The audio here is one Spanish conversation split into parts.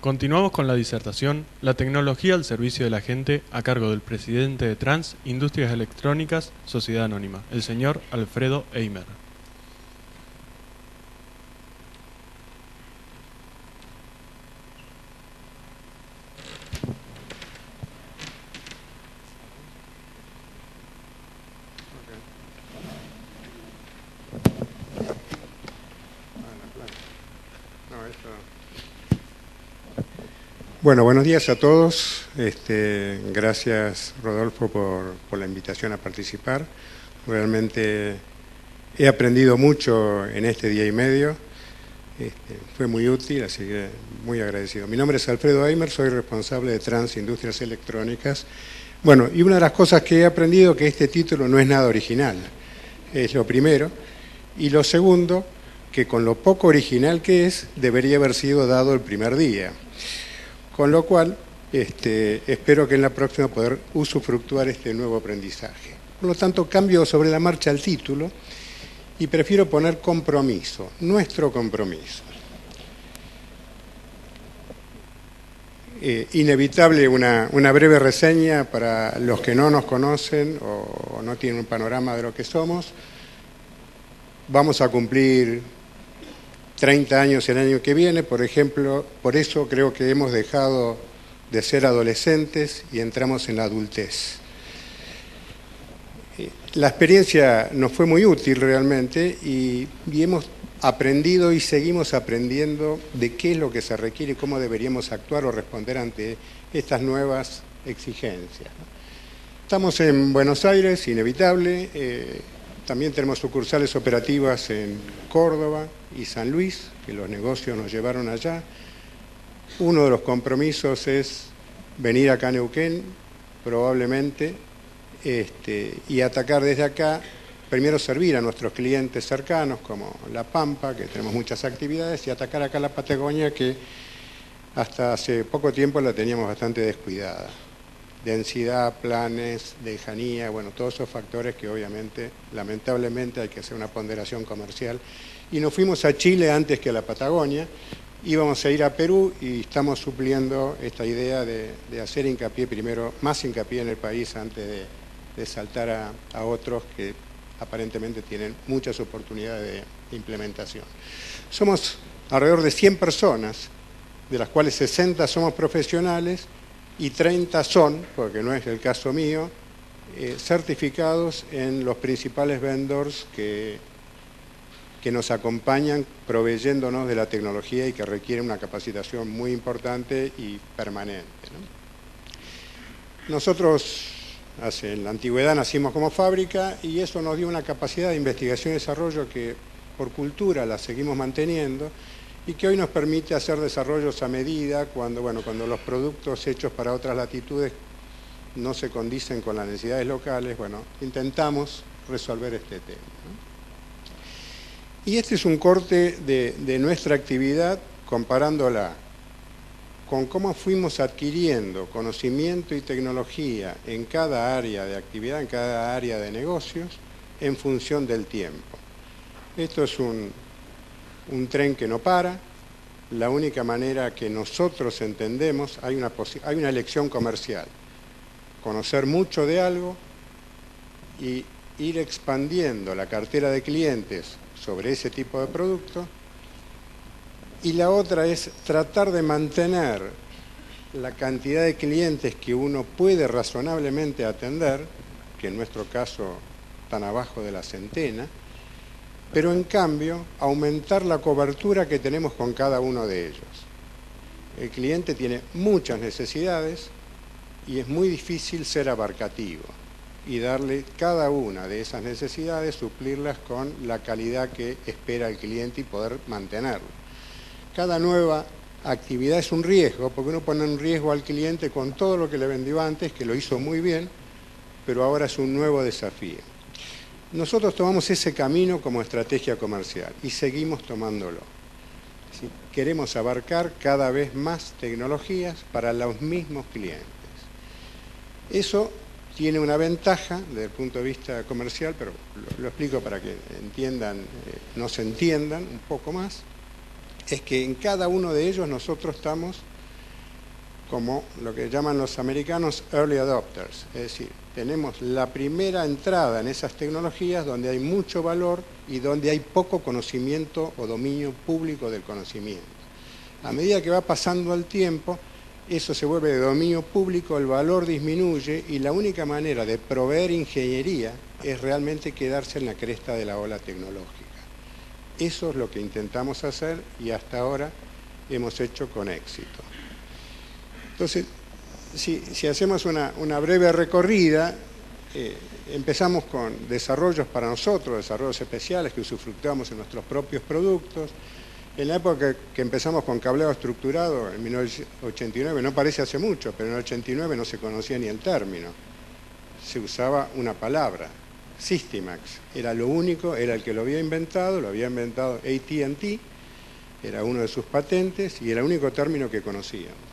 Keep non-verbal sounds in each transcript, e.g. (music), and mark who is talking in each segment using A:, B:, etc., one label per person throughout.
A: Continuamos con la disertación La tecnología al servicio de la gente a cargo del presidente de Trans Industrias Electrónicas Sociedad Anónima, el señor Alfredo Eimer.
B: Bueno, buenos días a todos. Este, gracias, Rodolfo, por, la invitación a participar. Realmente he aprendido mucho en este día y medio. Este, fue muy útil, así que muy agradecido. Mi nombre es Alfredo Eimer, soy responsable de Trans Industrias Electrónicas. Bueno, y una de las cosas que he aprendido que este título no es nada original, es lo primero. Y lo segundo, que con lo poco original que es, debería haber sido dado el primer día. Con lo cual, este, espero que en la próxima poder usufructuar este nuevo aprendizaje. Por lo tanto, cambio sobre la marcha el título y prefiero poner compromiso, nuestro compromiso. Eh, inevitable una, una, breve reseña para los que no nos conocen o no tienen un panorama de lo que somos. Vamos a cumplir 30 años el año que viene, por ejemplo, por eso creo que hemos dejado de ser adolescentes y entramos en la adultez. La experiencia nos fue muy útil realmente y, hemos aprendido y seguimos aprendiendo de qué es lo que se requiere y cómo deberíamos actuar o responder ante estas nuevas exigencias. Estamos en Buenos Aires, inevitable. Eh, también tenemos sucursales operativas en Córdoba y San Luis, que los negocios nos llevaron allá. Uno de los compromisos es venir acá a Neuquén, probablemente, este, y atacar desde acá, primero servir a nuestros clientes cercanos, como La Pampa, que tenemos muchas actividades, y atacar acá la Patagonia, que hasta hace poco tiempo la teníamos bastante descuidada densidad, planes, lejanía, bueno, todos esos factores que obviamente, lamentablemente, hay que hacer una ponderación comercial. Y nos fuimos a Chile antes que a la Patagonia, íbamos a ir a Perú y estamos supliendo esta idea de, hacer hincapié primero, más hincapié en el país antes de, saltar a, otros que aparentemente tienen muchas oportunidades de implementación. Somos alrededor de 100 personas, de las cuales 60 somos profesionales, y 30 son, porque no es el caso mío, eh, certificados en los principales vendors que, que nos acompañan proveyéndonos de la tecnología y que requieren una capacitación muy importante y permanente. Nosotros hace, en la antigüedad nacimos como fábrica y eso nos dio una capacidad de investigación y desarrollo que por cultura la seguimos manteniendo y que hoy nos permite hacer desarrollos a medida cuando, bueno, cuando los productos hechos para otras latitudes no se condicen con las necesidades locales, bueno, intentamos resolver este tema. Y este es un corte de, nuestra actividad comparándola con cómo fuimos adquiriendo conocimiento y tecnología en cada área de actividad, en cada área de negocios, en función del tiempo. Esto es un, tren que no para, la única manera que nosotros entendemos, hay una elección comercial, conocer mucho de algo y ir expandiendo la cartera de clientes sobre ese tipo de producto, y la otra es tratar de mantener la cantidad de clientes que uno puede razonablemente atender, que en nuestro caso están abajo de la centena, pero en cambio aumentar la cobertura que tenemos con cada uno de ellos. El cliente tiene muchas necesidades y es muy difícil ser abarcativo y darle cada una de esas necesidades, suplirlas con la calidad que espera el cliente y poder mantenerlo. Cada nueva actividad es un riesgo, porque uno pone en riesgo al cliente con todo lo que le vendió antes, que lo hizo muy bien, pero ahora es un nuevo desafío. Nosotros tomamos ese camino como estrategia comercial y seguimos tomándolo. Queremos abarcar cada vez más tecnologías para los mismos clientes. Eso tiene una ventaja desde el punto de vista comercial, pero lo, explico para que entiendan, eh, nos entiendan un poco más, es que en cada uno de ellos nosotros estamos como lo que llaman los americanos early adopters, es decir, tenemos la primera entrada en esas tecnologías donde hay mucho valor y donde hay poco conocimiento o dominio público del conocimiento. A medida que va pasando el tiempo, eso se vuelve de dominio público, el valor disminuye y la única manera de proveer ingeniería es realmente quedarse en la cresta de la ola tecnológica. Eso es lo que intentamos hacer y hasta ahora hemos hecho con éxito. Entonces, si, hacemos una, breve recorrida, eh, empezamos con desarrollos para nosotros, desarrollos especiales que usufructamos en nuestros propios productos. En la época que empezamos con cableado estructurado, en 1989, no parece hace mucho, pero en el 89 no se conocía ni el término. Se usaba una palabra, Systimax. Era lo único, era el que lo había inventado, lo había inventado AT&T, era uno de sus patentes y era el único término que conocíamos.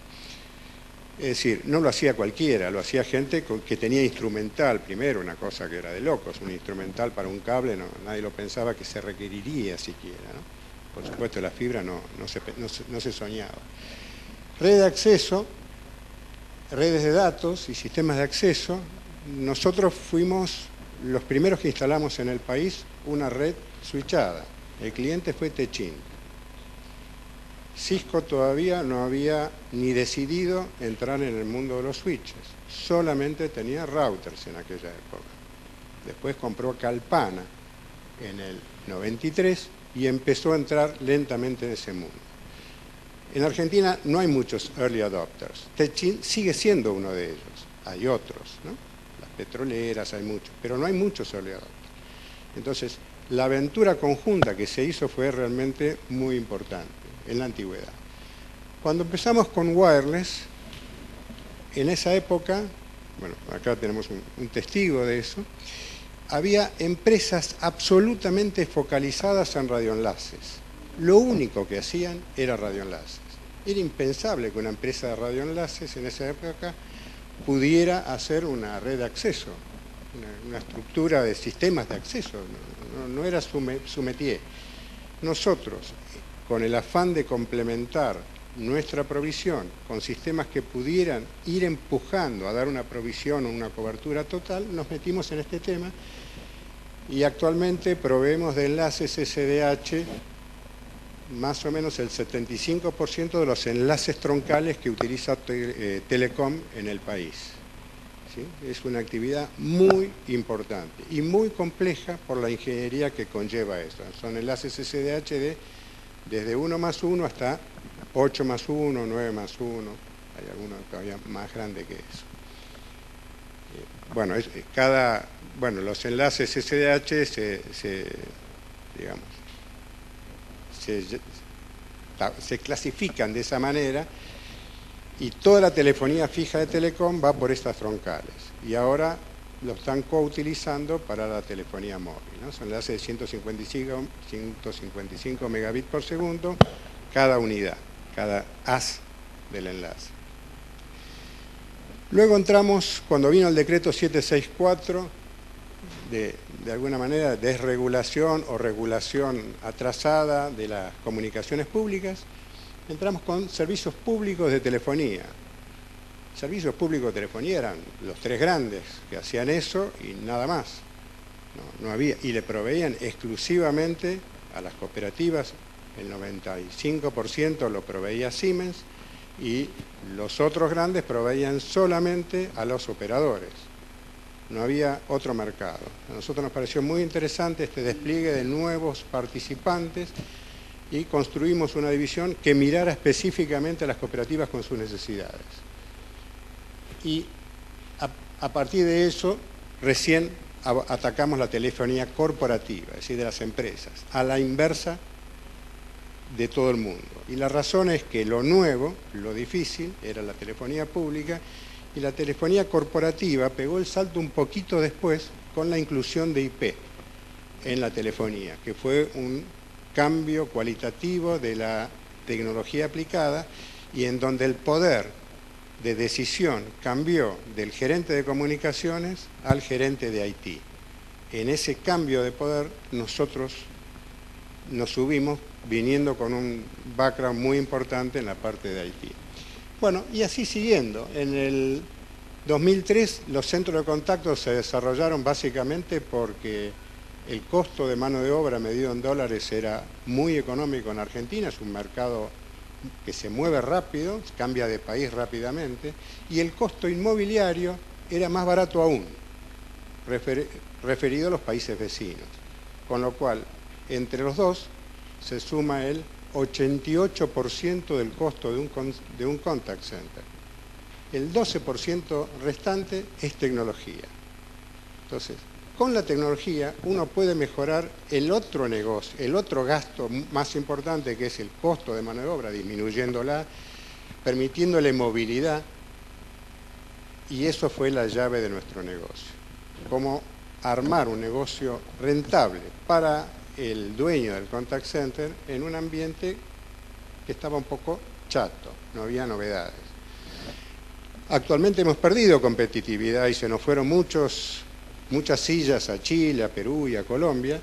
B: Es decir, no lo hacía cualquiera, lo hacía gente que tenía instrumental, primero, una cosa que era de locos, un instrumental para un cable, no, nadie lo pensaba que se requeriría siquiera. Por supuesto, la fibra no, no, se, soñaba. Red de acceso, redes de datos y sistemas de acceso, nosotros fuimos los primeros que instalamos en el país una red switchada. El cliente fue Techin. Cisco todavía no había ni decidido entrar en el mundo de los switches, solamente tenía routers en aquella época. Después compró Calpana en el 93 y empezó a entrar lentamente en ese mundo. En Argentina no hay muchos early adopters. Techin sigue siendo uno de ellos. Hay otros, ¿no? Las petroleras hay muchos, pero no hay muchos early adopters. Entonces, la aventura conjunta que se hizo fue realmente muy importante en la antigüedad. Cuando empezamos con wireless, en esa época, bueno, acá tenemos un, testigo de eso, había empresas absolutamente focalizadas en radioenlaces. Lo único que hacían era radioenlaces. Era impensable que una empresa de radioenlaces en esa época pudiera hacer una red de acceso, una, estructura de sistemas de acceso. No, era su, su métier. Nosotros, con el afán de complementar nuestra provisión con sistemas que pudieran ir empujando a dar una provisión o una cobertura total, nos metimos en este tema y actualmente proveemos de enlaces SDH más o menos el 75% de los enlaces troncales que utiliza eh, Telecom en el país. Es una actividad muy importante y muy compleja por la ingeniería que conlleva esto. Son enlaces SDH de desde 1 más 1 hasta 8 más 1, 9 más 1, hay algunos todavía más grande que eso. Eh, bueno, eh, cada, bueno, los enlaces SDH se, digamos, se clasifican de esa manera y toda la telefonía fija de Telecom va por estas troncales. Y ahora lo están co-utilizando para la telefonía móvil. ¿no? Son enlaces de 155, 155 megabits por segundo cada unidad, cada haz del enlace. Luego entramos, cuando vino el decreto 764, de, de alguna manera desregulación o regulación atrasada de las comunicaciones públicas, entramos con servicios públicos de telefonía, servicios públicos de telefonía eran los tres grandes que hacían eso y nada más. No, había, y le proveían exclusivamente a las cooperativas, el 95% lo proveía Siemens y los otros grandes proveían solamente a los operadores. No había otro mercado. A nosotros nos pareció muy interesante este despliegue de nuevos participantes y construimos una división que mirara específicamente a las cooperativas con sus necesidades y a, partir de eso recién atacamos la telefonía corporativa, es decir, de las empresas, a la inversa de todo el mundo. Y la razón es que lo nuevo, lo difícil, era la telefonía pública y la telefonía corporativa pegó el salto un poquito después con la inclusión de IP en la telefonía, que fue un cambio cualitativo de la tecnología aplicada y en donde el poder de decisión cambió del gerente de comunicaciones al gerente de Haití. En ese cambio de poder nosotros nos subimos viniendo con un background muy importante en la parte de Haití. Bueno, y así siguiendo. En el 2003 los centros de contacto se desarrollaron básicamente porque el costo de mano de obra medido en dólares era muy económico en Argentina, es un mercado que se mueve rápido, cambia de país rápidamente, y el costo inmobiliario era más barato aún, referido a los países vecinos. Con lo cual, entre los dos se suma el 88% del costo de un, de un contact center. El 12% restante es tecnología. Entonces, con la tecnología uno puede mejorar el otro negocio, el otro gasto más importante que es el costo de mano de obra, disminuyéndola, permitiéndole movilidad y eso fue la llave de nuestro negocio. Cómo armar un negocio rentable para el dueño del contact center en un ambiente que estaba un poco chato, no había novedades. Actualmente hemos perdido competitividad y se nos fueron muchos muchas sillas a Chile, a Perú y a Colombia,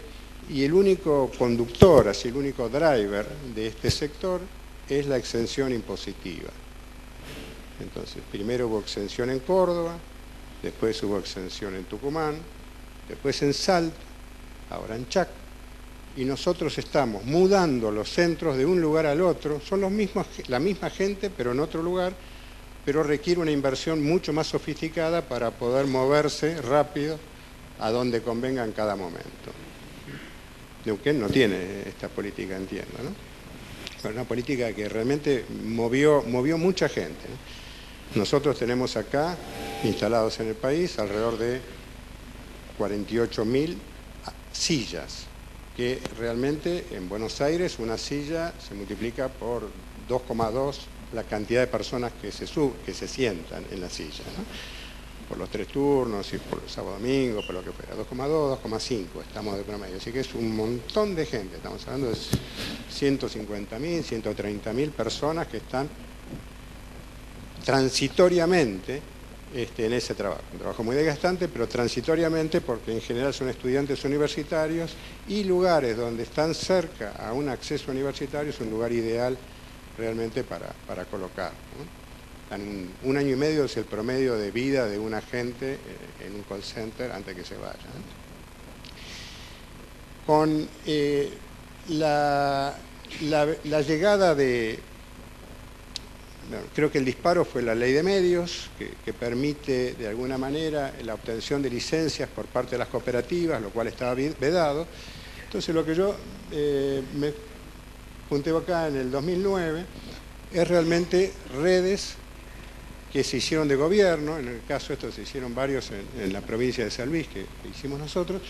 B: y el único conductor, así el único driver de este sector es la exención impositiva. Entonces, primero hubo exención en Córdoba, después hubo exención en Tucumán, después en Salta, ahora en Chaco, y nosotros estamos mudando los centros de un lugar al otro, son los mismos, la misma gente, pero en otro lugar, pero requiere una inversión mucho más sofisticada para poder moverse rápido a donde convenga en cada momento. Neuquén no tiene esta política, entiendo, ¿no? Es una política que realmente movió, movió mucha gente. Nosotros tenemos acá, instalados en el país, alrededor de 48.000 sillas, que realmente en Buenos Aires una silla se multiplica por 2,2 la cantidad de personas que se, que se sientan en la silla. por los tres turnos y por el sábado domingo, por lo que fuera. 2,2, 2,5 estamos de promedio. Así que es un montón de gente. Estamos hablando de 150.000, 130.000 personas que están transitoriamente este, en ese trabajo. Un trabajo muy desgastante, pero transitoriamente porque en general son estudiantes universitarios y lugares donde están cerca a un acceso universitario es un lugar ideal realmente para, para colocar un, año y medio es el promedio de vida de un agente eh, en un call center antes que se vaya. Con eh, la, llegada de, creo que el disparo fue la ley de medios, que, permite de alguna manera la obtención de licencias por parte de las cooperativas, lo cual estaba vedado. Entonces lo que yo eh, me punteo acá en el 2009 es realmente redes que se hicieron de gobierno, en el caso esto se hicieron varios en, la provincia de San Luis, que, hicimos nosotros,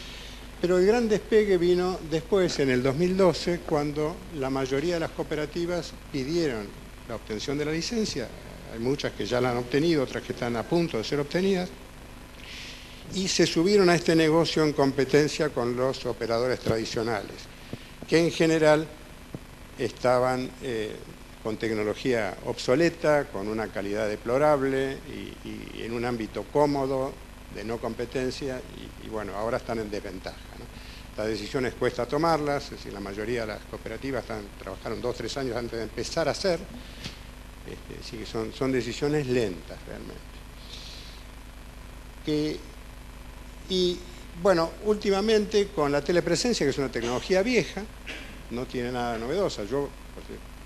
B: pero el gran despegue vino después, en el 2012, cuando la mayoría de las cooperativas pidieron la obtención de la licencia, hay muchas que ya la han obtenido, otras que están a punto de ser obtenidas, y se subieron a este negocio en competencia con los operadores tradicionales, que en general estaban eh, con tecnología obsoleta, con una calidad deplorable y, en un ámbito cómodo, de no competencia, y, bueno, ahora están en desventaja. Las decisiones cuesta tomarlas, es decir, la mayoría de las cooperativas están, trabajaron dos tres años antes de empezar a hacer, este, así que son, son decisiones lentas realmente. y bueno, últimamente con la telepresencia, que es una tecnología vieja, no tiene nada novedosa. Yo,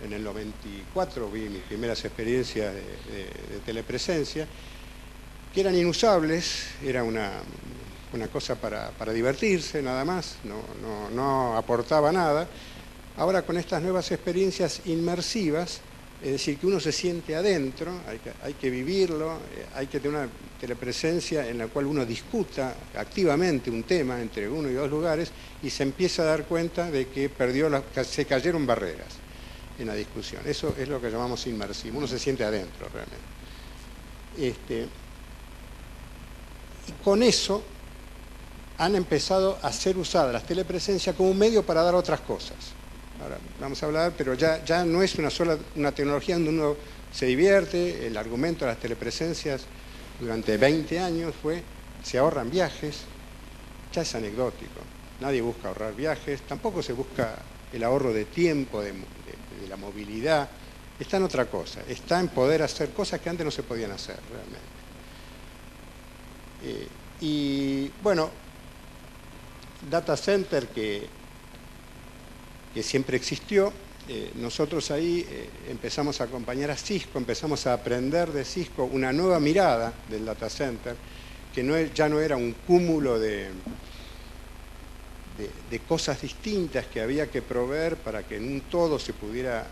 B: en el 94 vi mis primeras experiencias de, telepresencia, que eran inusables, era una, cosa para, divertirse nada más, no, aportaba nada. Ahora con estas nuevas experiencias inmersivas, es decir, que uno se siente adentro, hay que, vivirlo, eh, hay que tener una telepresencia en la cual uno discuta activamente un tema entre uno y dos lugares y se empieza a dar cuenta de que perdió se cayeron barreras en la discusión. Eso es lo que llamamos inmersivo, uno se siente adentro realmente. Este, y con eso han empezado a ser usadas las telepresencias como un medio para dar otras cosas. Ahora vamos a hablar, pero ya, ya no es una sola una tecnología donde uno se divierte, el argumento de las telepresencias durante 20 años fue se ahorran viajes, ya es anecdótico, nadie busca ahorrar viajes, tampoco se busca el ahorro de tiempo, de, la movilidad, está en otra cosa, está en poder hacer cosas que antes no se podían hacer realmente. Eh, y bueno, data center que, que siempre existió, eh, nosotros ahí eh, empezamos a acompañar a Cisco, empezamos a aprender de Cisco una nueva mirada del data center, que no, ya no era un cúmulo de, de, cosas distintas que había que proveer para que en un todo se pudiera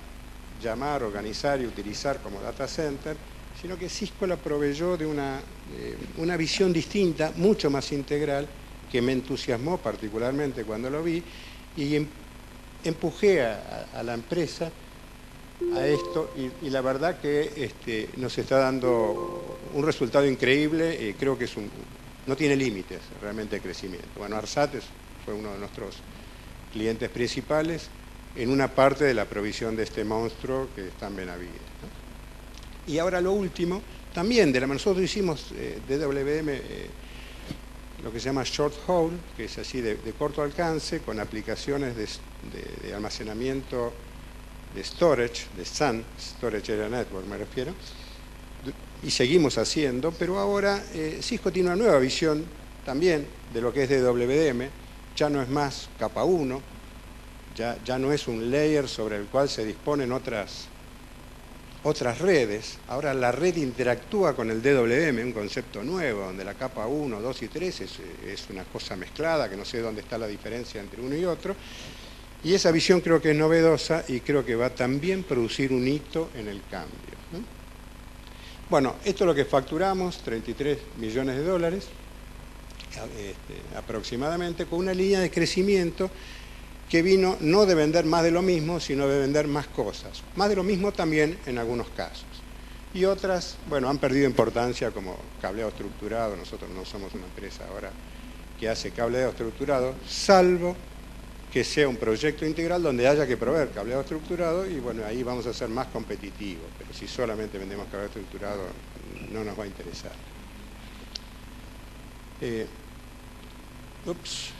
B: llamar, organizar y utilizar como data center, sino que Cisco la proveyó de una, una visión distinta, mucho más integral, que me entusiasmó particularmente cuando lo vi, y em, empujé a, la empresa a esto, y, la verdad que este, nos está dando un resultado increíble, creo que es un, no tiene límites realmente de crecimiento. Bueno, Arsat fue uno de nuestros clientes principales en una parte de la provisión de este monstruo que está en Benavides. Y ahora lo último, también de la nosotros hicimos eh, DWM eh, lo que se llama short haul, que es así de, corto alcance, con aplicaciones de, almacenamiento de storage, de SAN, Storage Area Network me refiero, y seguimos haciendo, pero ahora eh, Cisco tiene una nueva visión también de lo que es DWM, ya no es más capa 1, ya, ya no es un layer sobre el cual se disponen otras otras redes. Ahora la red interactúa con el DWM, un concepto nuevo, donde la capa 1, 2 y 3 es, una cosa mezclada, que no sé dónde está la diferencia entre uno y otro. Y esa visión creo que es novedosa y creo que va también a producir un hito en el cambio. Bueno, esto es lo que facturamos, 33 millones de dólares este, aproximadamente, con una línea de crecimiento que vino no de vender más de lo mismo, sino de vender más cosas. Más de lo mismo también en algunos casos. Y otras, bueno, han perdido importancia como cableado estructurado. Nosotros no somos una empresa ahora que hace cableado estructurado, salvo que sea un proyecto integral donde haya que proveer cableado estructurado y bueno, ahí vamos a ser más competitivos. Pero si solamente vendemos cableado estructurado, no nos va a interesar. Eh, ups,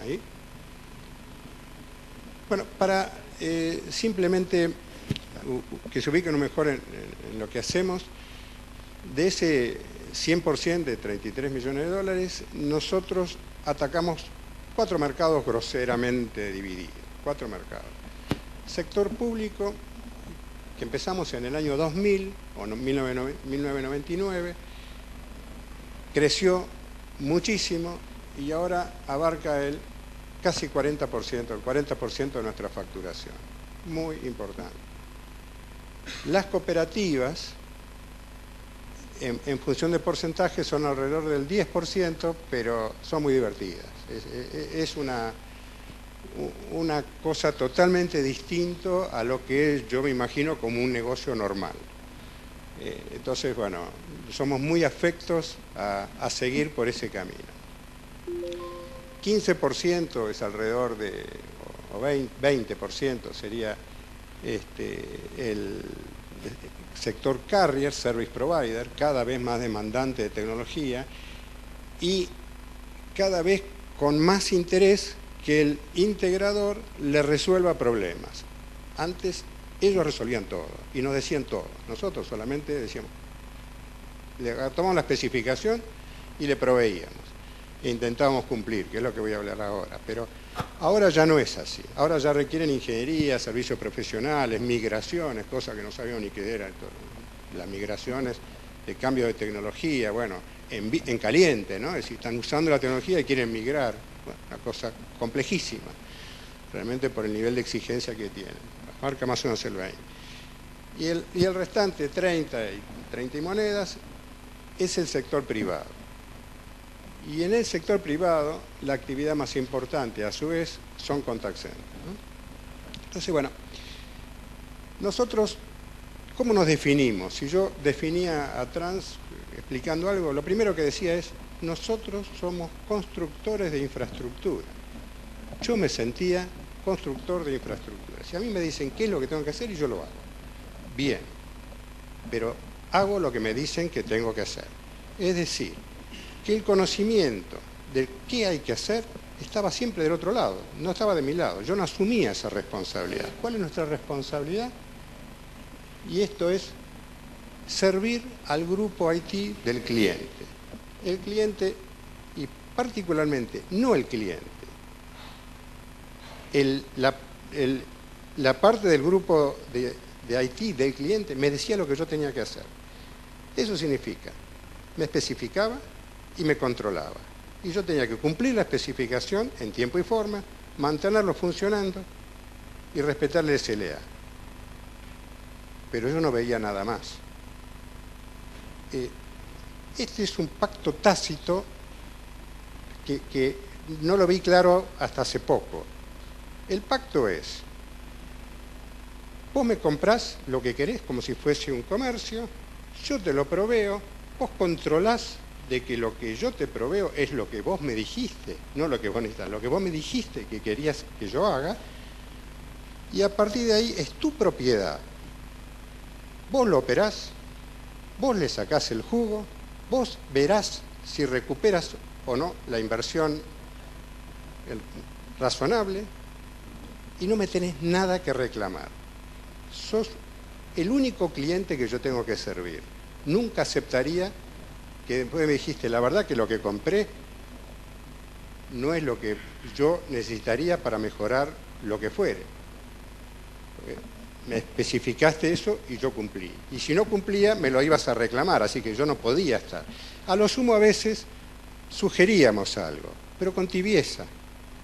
B: ahí. Bueno, para eh, simplemente que se ubiquen mejor en, lo que hacemos, de ese 100% de 33 millones de dólares, nosotros atacamos cuatro mercados groseramente divididos, cuatro mercados. Sector público, que empezamos en el año 2000 o 1999, creció muchísimo y ahora abarca el casi 40%, el 40% de nuestra facturación. Muy importante. Las cooperativas, en, función de porcentaje, son alrededor del 10%, pero son muy divertidas. Es, una, una cosa totalmente distinto a lo que yo me imagino como un negocio normal. Eh, entonces, bueno, somos muy afectos a seguir por ese camino. 15% es alrededor de, o 20% sería este, el sector carrier, service provider, cada vez más demandante de tecnología y cada vez con más interés que el integrador le resuelva problemas. Antes ellos resolvían todo y nos decían todo. Nosotros solamente decíamos, le tomamos la especificación y le proveíamos intentábamos cumplir, que es lo que voy a hablar ahora. Pero ahora ya no es así. Ahora ya requieren ingeniería, servicios profesionales, migraciones, cosas que no sabíamos ni qué eran. Las migraciones de cambio de tecnología, bueno, en, caliente, ¿no? Es decir, están usando la tecnología y quieren migrar. Una cosa complejísima, realmente por el nivel de exigencia que tienen. Marca más o menos el 20. Y el, y el restante, 30 y 30 y monedas, es el sector privado. Y en el sector privado, la actividad más importante, a su vez, son contact centers. Entonces, bueno, nosotros, ¿cómo nos definimos? Si yo definía a Trans explicando algo, lo primero que decía es, nosotros somos constructores de infraestructura. Yo me sentía constructor de infraestructura. Si a mí me dicen qué es lo que tengo que hacer, y yo lo hago. Bien, pero hago lo que me dicen que tengo que hacer. Es decir, que el conocimiento de qué hay que hacer estaba siempre del otro lado, no estaba de mi lado. Yo no asumía esa responsabilidad. ¿Cuál es nuestra responsabilidad? Y esto es servir al grupo IT del cliente. El cliente, y particularmente no el cliente, la, parte del grupo de, de IT del cliente me decía lo que yo tenía que hacer. Eso significa, me especificaba y me controlaba. Y yo tenía que cumplir la especificación en tiempo y forma, mantenerlo funcionando y respetar el SLA. Pero yo no veía nada más. Eh, este es un pacto tácito que, que no lo vi claro hasta hace poco. El pacto es, vos me comprás lo que querés como si fuese un comercio, yo te lo proveo, vos controlás de que lo que yo te proveo es lo que vos me dijiste, no lo que vos necesitas, lo que vos me dijiste que querías que yo haga, y a partir de ahí es tu propiedad. Vos lo operás, vos le sacás el jugo, vos verás si recuperas o no la inversión razonable y no me tenés nada que reclamar. Sos el único cliente que yo tengo que servir. Nunca aceptaría que después me dijiste, la verdad que lo que compré no es lo que yo necesitaría para mejorar lo que fuere. Me especificaste eso y yo cumplí. Y si no cumplía, me lo ibas a reclamar, así que yo no podía estar. A lo sumo a veces sugeríamos algo, pero con tibieza,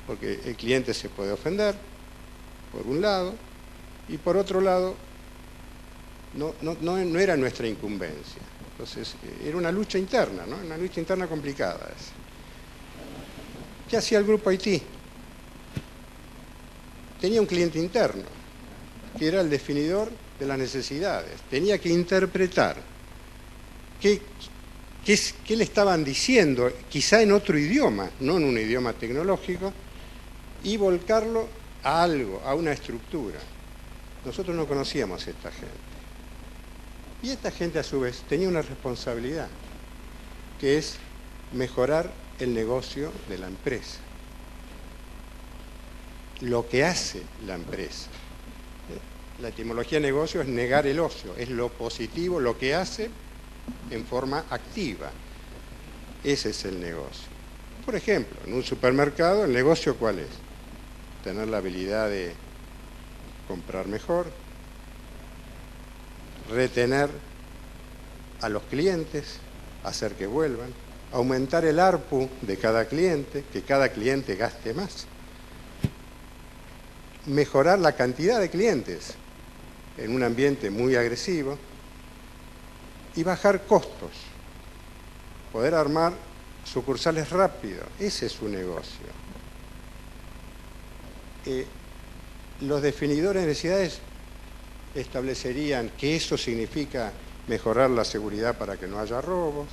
B: porque el cliente se puede ofender, por un lado, y por otro lado, no, no era nuestra incumbencia. Entonces, eh, era una lucha interna. Una lucha interna complicada. ¿Qué hacía el grupo Haití? Tenía un cliente interno, que era el definidor de las necesidades. Tenía que interpretar qué, qué le estaban diciendo, quizá en otro idioma, no en un idioma tecnológico, y volcarlo a algo, a una estructura. Nosotros no conocíamos a esta gente. Y esta gente a su vez tenía una responsabilidad, que es mejorar el negocio de la empresa. Lo que hace la empresa. La etimología de negocio es negar el ocio, es lo positivo, lo que hace en forma activa. Ese es el negocio. Por ejemplo, en un supermercado, ¿el negocio cuál es? Tener la habilidad de comprar mejor, retener a los clientes, hacer que vuelvan, aumentar el ARPU de cada cliente, que cada cliente gaste más, mejorar la cantidad de clientes en un ambiente muy agresivo y bajar costos, poder armar sucursales rápido, ese es su negocio. Eh, los definidores de necesidades establecerían que eso significa mejorar la seguridad para que no haya robos.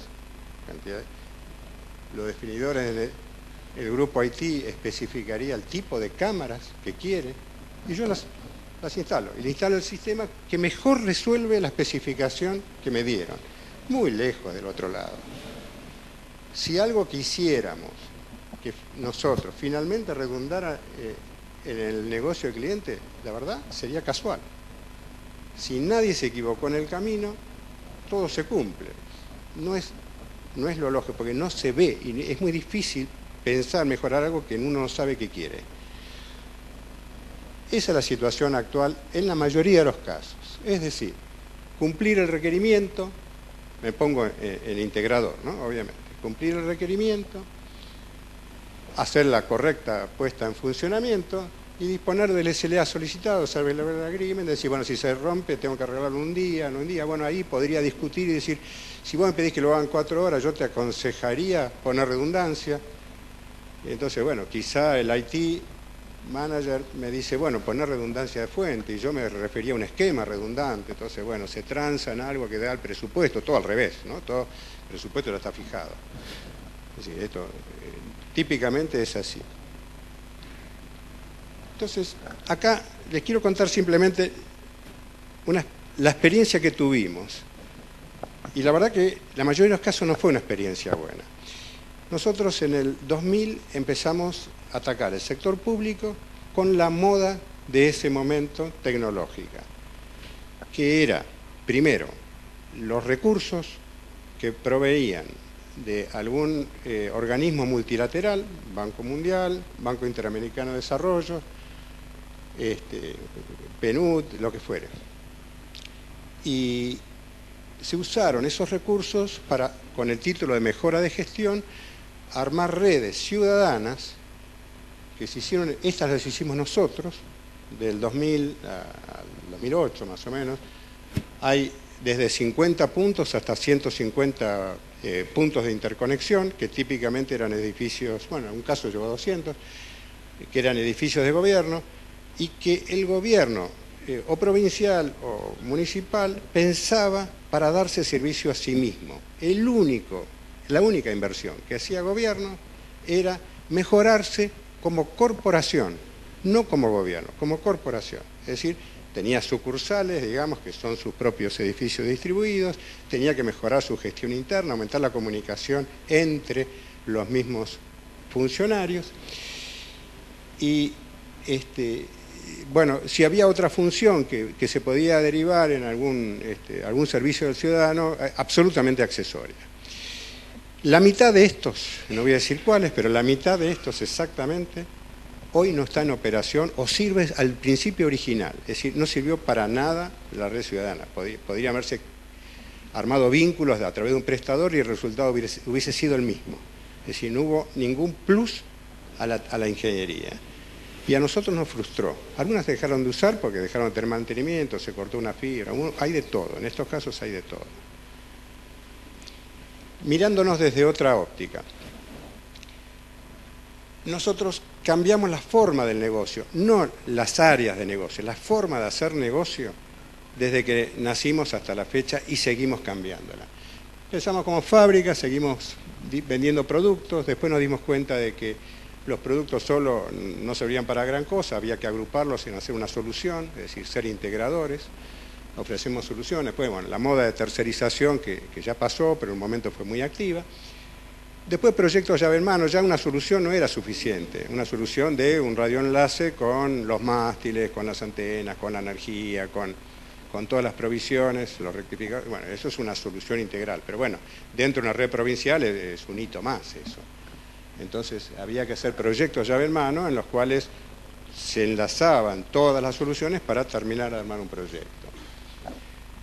B: Los definidores del grupo IT especificaría el tipo de cámaras que quiere y yo las, las instalo. Y le instalo el sistema que mejor resuelve la especificación que me dieron. Muy lejos del otro lado. Si algo quisiéramos que nosotros finalmente redundara eh, en el negocio del cliente, la verdad sería casual. Si nadie se equivocó en el camino, todo se cumple. No es, no es lo lógico, porque no se ve y es muy difícil pensar mejorar algo que uno no sabe que quiere. Esa es la situación actual en la mayoría de los casos. Es decir, cumplir el requerimiento, me pongo el integrador, ¿no? obviamente, cumplir el requerimiento, hacer la correcta puesta en funcionamiento, y disponer del SLA solicitado, saber el agreement, decir, bueno, si se rompe tengo que arreglarlo un día, no un día. Bueno, ahí podría discutir y decir, si vos me pedís que lo hagan cuatro horas, yo te aconsejaría poner redundancia. entonces, bueno, quizá el IT manager me dice, bueno, poner redundancia de fuente, y yo me refería a un esquema redundante, entonces, bueno, se transa en algo que da el presupuesto, todo al revés, ¿no? Todo el presupuesto ya está fijado. Es decir, esto eh, típicamente es así. Entonces, acá les quiero contar simplemente la experiencia que tuvimos. Y la verdad que la mayoría de los casos no fue una experiencia buena. Nosotros en el 2000 empezamos a atacar el sector público con la moda de ese momento tecnológica, que era primero, los recursos que proveían de algún eh, organismo multilateral, Banco Mundial, Banco Interamericano de Desarrollo, este, PNUD, lo que fuere. Y se usaron esos recursos para, con el título de mejora de gestión, armar redes ciudadanas que se hicieron, estas las hicimos nosotros, del 2000 al 2008 más o menos, hay desde 50 puntos hasta 150 eh, puntos de interconexión, que típicamente eran edificios, bueno, en un caso llegó a 200, que eran edificios de gobierno, y que el gobierno eh, o provincial o municipal pensaba para darse servicio a sí mismo. El único, la única inversión que hacía gobierno era mejorarse como corporación, no como gobierno, como corporación. Es decir, tenía sucursales, digamos, que son sus propios edificios distribuidos, tenía que mejorar su gestión interna, aumentar la comunicación entre los mismos funcionarios. Y este, bueno, si había otra función que, se podía derivar en algún, este, algún servicio del ciudadano, eh, absolutamente accesoria. La mitad de estos, no voy a decir cuáles, pero la mitad de estos exactamente, hoy no está en operación o sirve al principio original, es decir, no sirvió para nada la red ciudadana. Podría, haberse armado vínculos a través de un prestador y el resultado hubiese, sido el mismo. Es decir, no hubo ningún plus a la ingeniería y a nosotros nos frustró. Algunas dejaron de usar porque dejaron de tener mantenimiento, se cortó una fibra, hay de todo, en estos casos hay de todo. Mirándonos desde otra óptica, nosotros cambiamos la forma del negocio, no las áreas de negocio, la forma de hacer negocio desde que nacimos hasta la fecha y seguimos cambiándola. Empezamos como fábrica, seguimos vendiendo productos, después nos dimos cuenta de que los productos solo no servían para gran cosa, había que agruparlos en hacer una solución, es decir, ser integradores. Ofrecemos soluciones. Pues bueno, la moda de tercerización que, ya pasó, pero en un momento fue muy activa. Después proyectos llave en mano, ya una solución no era suficiente, una solución de un radioenlace con los mástiles, con las antenas, con la energía, con, con todas las provisiones, los rectificadores, bueno, eso es una solución integral, pero bueno, dentro de una red provincial es un hito más eso. Entonces había que hacer proyectos llave en mano en los cuales se enlazaban todas las soluciones para terminar de armar un proyecto.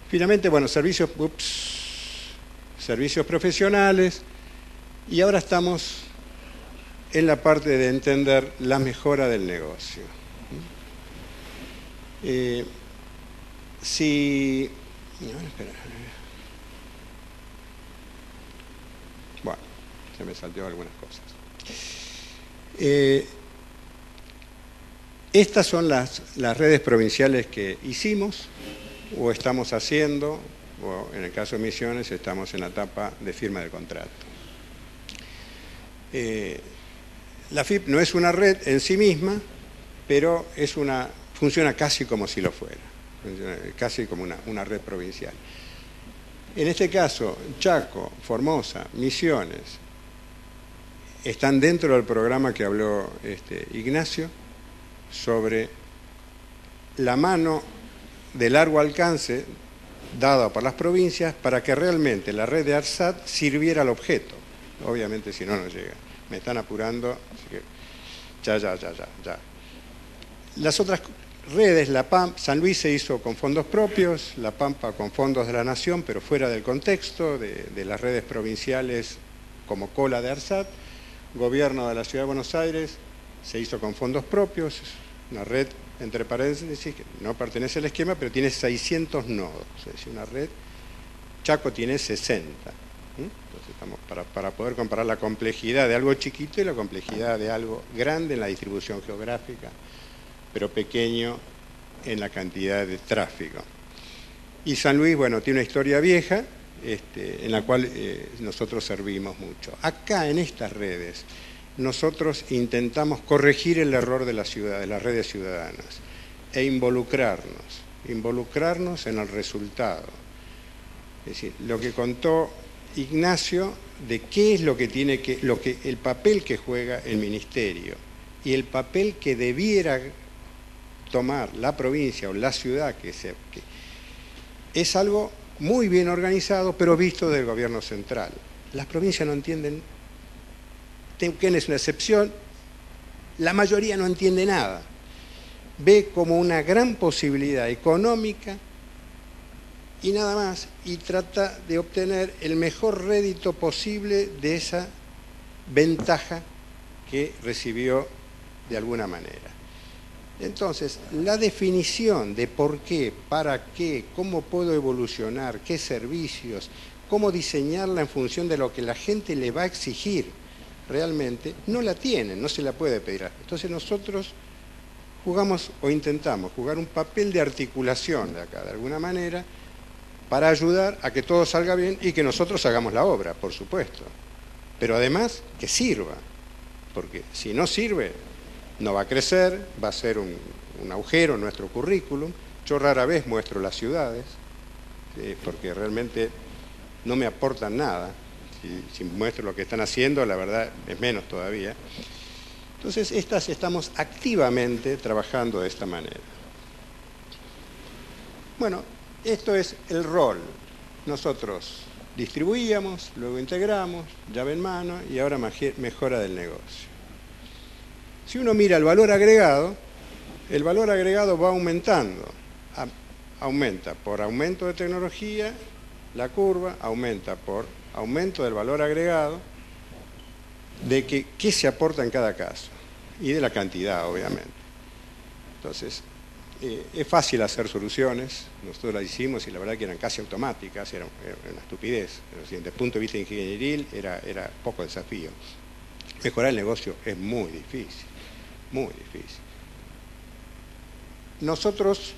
B: Finalmente, bueno, servicios, servicios profesionales y ahora estamos en la parte de entender la mejora del negocio. Eh, si... Bueno, se me saltó algunas cosas. Eh, estas son las, redes provinciales que hicimos o estamos haciendo, o en el caso de Misiones estamos en la etapa de firma de contrato. Eh, la FIP no es una red en sí misma, pero es una, funciona casi como si lo fuera, casi como una, una red provincial. En este caso, Chaco, Formosa, Misiones, están dentro del programa que habló este, Ignacio sobre la mano de largo alcance dada por las provincias para que realmente la red de ARSAT sirviera al objeto. Obviamente si no, no llega. Me están apurando, así que ya, ya, ya, ya, ya. Las otras redes, la PAMP, San Luis se hizo con fondos propios, la Pampa con fondos de la Nación, pero fuera del contexto de, de las redes provinciales como cola de ARSAT, gobierno de la Ciudad de Buenos Aires se hizo con fondos propios, una red, entre paréntesis, que no pertenece al esquema, pero tiene 600 nodos, es decir, una red, Chaco tiene 60. Entonces estamos para, para poder comparar la complejidad de algo chiquito y la complejidad de algo grande en la distribución geográfica, pero pequeño en la cantidad de tráfico. Y San Luis, bueno, tiene una historia vieja, este, en la cual eh, nosotros servimos mucho. Acá en estas redes nosotros intentamos corregir el error de la ciudad, de las redes ciudadanas e involucrarnos, involucrarnos en el resultado. Es decir, lo que contó Ignacio de qué es lo que tiene que, lo que, el papel que juega el ministerio y el papel que debiera tomar la provincia o la ciudad que se, es algo muy bien organizado, pero visto del gobierno central. Las provincias no entienden, Teuquén es una excepción, la mayoría no entiende nada. Ve como una gran posibilidad económica y nada más, y trata de obtener el mejor rédito posible de esa ventaja que recibió de alguna manera. Entonces, la definición de por qué, para qué, cómo puedo evolucionar, qué servicios, cómo diseñarla en función de lo que la gente le va a exigir realmente, no la tienen, no se la puede pedir. Entonces nosotros jugamos o intentamos jugar un papel de articulación de acá, de alguna manera, para ayudar a que todo salga bien y que nosotros hagamos la obra, por supuesto. Pero además que sirva, porque si no sirve, no va a crecer, va a ser un, agujero en nuestro currículum. Yo rara vez muestro las ciudades, porque realmente no me aportan nada. Si, muestro lo que están haciendo, la verdad es menos todavía. Entonces, estas estamos activamente trabajando de esta manera. Bueno, esto es el rol. Nosotros distribuíamos, luego integramos, llave en mano y ahora mejora del negocio. Si uno mira el valor agregado, el valor agregado va aumentando. Aumenta por aumento de tecnología, la curva aumenta por aumento del valor agregado, de que, qué se aporta en cada caso y de la cantidad, obviamente. Entonces, eh, es fácil hacer soluciones, nosotros las hicimos y la verdad que eran casi automáticas, era, una estupidez, desde el punto de vista ingenieril era, era poco desafío. Mejorar el negocio es muy difícil muy difícil. Nosotros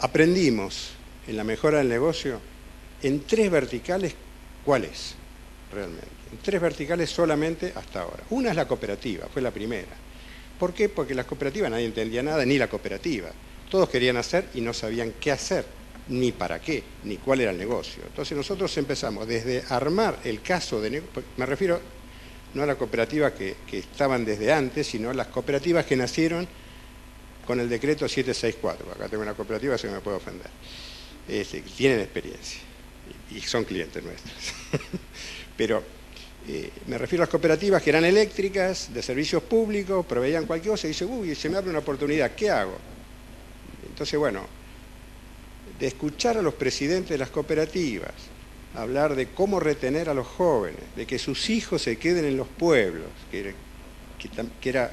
B: aprendimos en la mejora del negocio en tres verticales, ¿cuáles realmente? En tres verticales solamente hasta ahora. Una es la cooperativa, fue la primera. ¿Por qué? Porque las cooperativas nadie entendía nada, ni la cooperativa. Todos querían hacer y no sabían qué hacer, ni para qué, ni cuál era el negocio. Entonces nosotros empezamos desde armar el caso de negocio, me refiero no a las cooperativas que, estaban desde antes, sino a las cooperativas que nacieron con el decreto 764. Acá tengo una cooperativa, que me puedo ofender. Este, tienen experiencia y son clientes nuestros. (laughs) Pero eh, me refiero a las cooperativas que eran eléctricas, de servicios públicos, proveían cualquier cosa y dice, uy, se me abre una oportunidad, ¿qué hago? Entonces, bueno, de escuchar a los presidentes de las cooperativas, hablar de cómo retener a los jóvenes, de que sus hijos se queden en los pueblos, que, era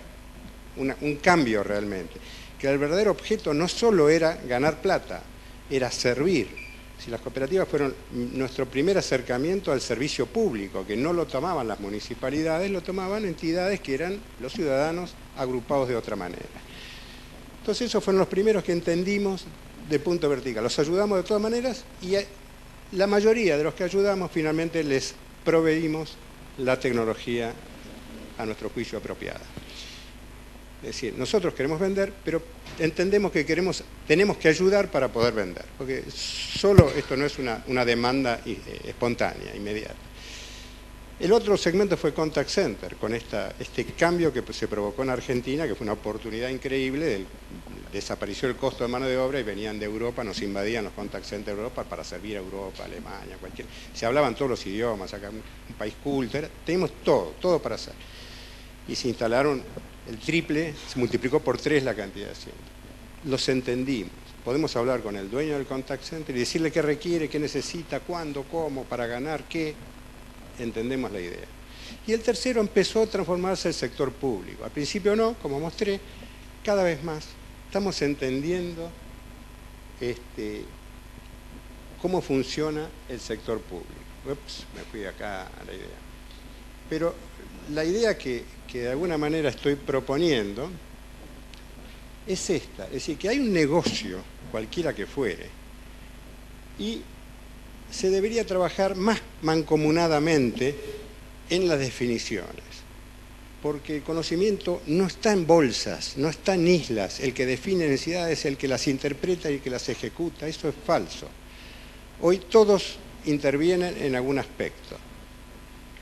B: un cambio realmente, que el verdadero objeto no solo era ganar plata, era servir. Si las cooperativas fueron nuestro primer acercamiento al servicio público, que no lo tomaban las municipalidades, lo tomaban entidades que eran los ciudadanos agrupados de otra manera. Entonces esos fueron los primeros que entendimos de punto vertical. Los ayudamos de todas maneras y la mayoría de los que ayudamos finalmente les proveímos la tecnología a nuestro juicio apropiada. Es decir, nosotros queremos vender, pero entendemos que queremos, tenemos que ayudar para poder vender, porque solo esto no es una, demanda eh, espontánea, inmediata. El otro segmento fue Contact Center, con este cambio que se provocó en Argentina, que fue una oportunidad increíble, desapareció el costo de mano de obra y venían de Europa, nos invadían los contact centers de Europa para servir a Europa, Alemania, cualquier... Se hablaban todos los idiomas, acá un, país culto, teníamos todo, todo para hacer. Y se instalaron el triple, se multiplicó por tres la cantidad de asientos. Los entendimos. Podemos hablar con el dueño del contact center y decirle qué requiere, qué necesita, cuándo, cómo, para ganar, qué. Entendemos la idea. Y el tercero empezó a transformarse el sector público. Al principio no, como mostré, cada vez más estamos entendiendo este, cómo funciona el sector público. Ups, me fui acá a la idea. Pero la idea que, que de alguna manera estoy proponiendo es esta, es decir, que hay un negocio, cualquiera que fuere, y se debería trabajar más mancomunadamente en las definiciones porque el conocimiento no está en bolsas, no está en islas. El que define necesidades es el que las interpreta y el que las ejecuta. Eso es falso. Hoy todos intervienen en algún aspecto.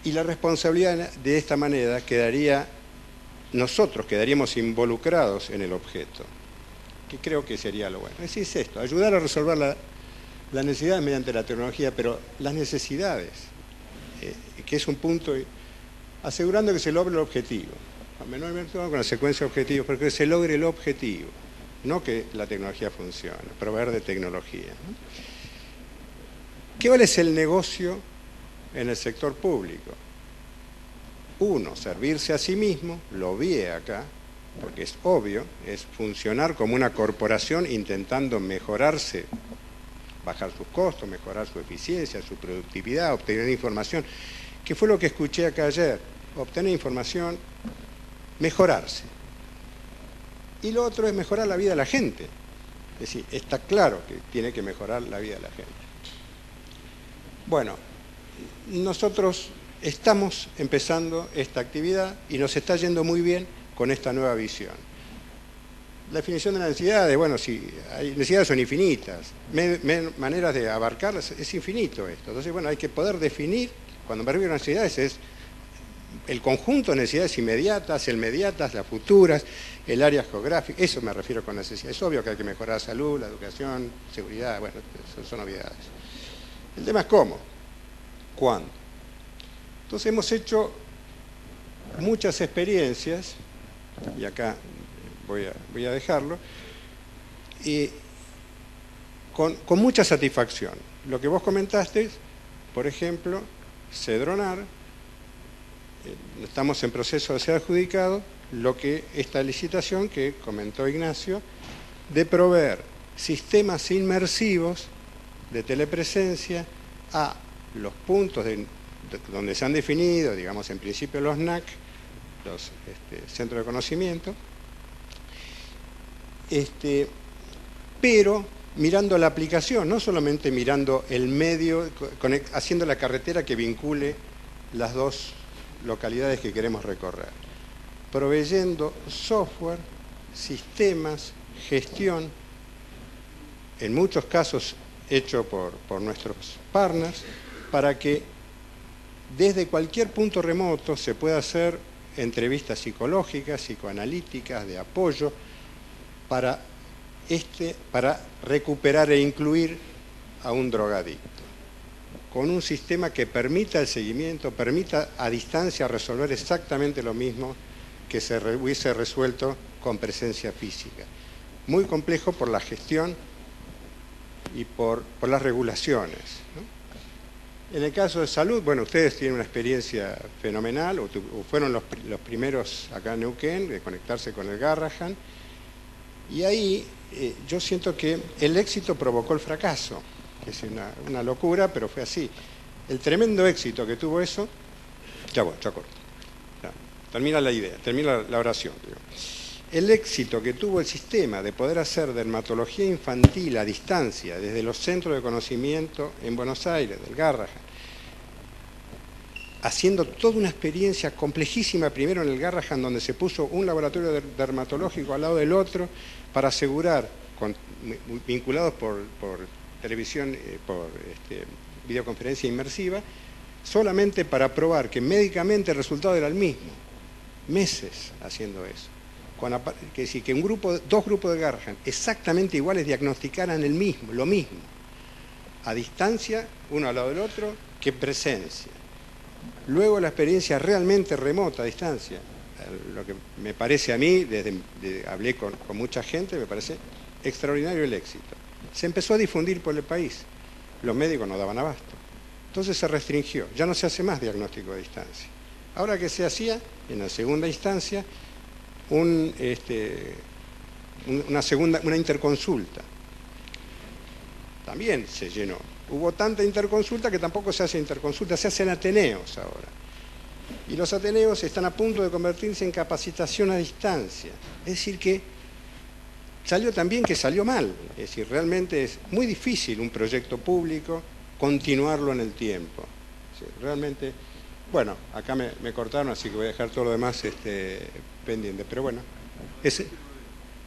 B: Y la responsabilidad de esta manera quedaría, nosotros quedaríamos involucrados en el objeto, que creo que sería lo bueno. Es decir, es esto, ayudar a resolver las necesidades mediante la tecnología, pero las necesidades, eh, que es un punto, asegurando que se logre el objetivo, a menor con la secuencia de objetivos, pero que se logre el objetivo, no que la tecnología funcione, proveer de tecnología. ¿Qué vale es el negocio en el sector público? Uno, servirse a sí mismo, lo vi acá, porque es obvio, es funcionar como una corporación intentando mejorarse, bajar sus costos, mejorar su eficiencia, su productividad, obtener información, que fue lo que escuché acá ayer, obtener información, mejorarse. Y lo otro es mejorar la vida de la gente. Es decir, está claro que tiene que mejorar la vida de la gente. Bueno, nosotros estamos empezando esta actividad y nos está yendo muy bien con esta nueva visión. La definición de las necesidades, bueno, sí, hay necesidades son infinitas, maneras de abarcarlas, es infinito esto. Entonces, bueno, hay que poder definir, cuando me refiero a necesidades, es el conjunto de necesidades inmediatas, el las futuras, el área geográfica, eso me refiero con necesidades. Es obvio que hay que mejorar la salud, la educación, seguridad, bueno, son, son obviedades. El tema es cómo, cuándo. Entonces hemos hecho muchas experiencias y acá voy a, voy a dejarlo, y con, mucha satisfacción. Lo que vos comentaste, por ejemplo, Cedronar, eh, estamos en proceso de ser adjudicado, lo que esta licitación que comentó Ignacio, de proveer sistemas inmersivos de telepresencia a los puntos donde se han definido, digamos en principio los NAC, los este, centros de conocimiento, este, pero mirando la aplicación, no solamente mirando el medio, haciendo la carretera que vincule las dos localidades que queremos recorrer, proveyendo software, sistemas, gestión, en muchos casos hecho por, por nuestros partners, para que desde cualquier punto remoto se pueda hacer entrevistas psicológicas, psicoanalíticas, de apoyo, para, este, para recuperar e incluir a un drogadicto, con un sistema que permita el seguimiento, permita a distancia resolver exactamente lo mismo que se hubiese resuelto con presencia física. Muy complejo por la gestión y por, por las regulaciones. En el caso de salud, bueno, ustedes tienen una experiencia fenomenal, o, fueron los, primeros acá en Neuquén de conectarse con el Garrahan, y ahí eh, yo siento que el éxito provocó el fracaso, que es una, locura, pero fue así. El tremendo éxito que tuvo eso, ya voy, ya corto. termina la idea, termina la, oración. El éxito que tuvo el sistema de poder hacer dermatología infantil a distancia desde los centros de conocimiento en Buenos Aires, del Garrahan, haciendo toda una experiencia complejísima, primero en el Garrahan, donde se puso un laboratorio dermatológico al lado del otro para asegurar, vinculados por, televisión, eh, por este, videoconferencia inmersiva, solamente para probar que médicamente el resultado era el mismo. Meses haciendo eso que decir, que un grupo, dos grupos de Garrahan exactamente iguales diagnosticaran el mismo, lo mismo, a distancia, uno al lado del otro, que presencia. Luego la experiencia realmente remota, a distancia, lo que me parece a mí, desde hablé con, mucha gente, me parece extraordinario el éxito. Se empezó a difundir por el país, los médicos no daban abasto. Entonces se restringió, ya no se hace más diagnóstico a distancia. Ahora que se hacía, en la segunda instancia, este, una segunda, una interconsulta. También se llenó. Hubo tanta interconsulta que tampoco se hace interconsulta, se hacen ateneos ahora. Y los ateneos están a punto de convertirse en capacitación a distancia. Es decir, que salió también que salió mal. Es decir, realmente es muy difícil un proyecto público continuarlo en el tiempo. realmente bueno, acá me, cortaron, así que voy a dejar todo lo demás este, pendiente. Pero bueno, ese,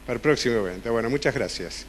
B: para el próximo evento. Bueno, muchas gracias.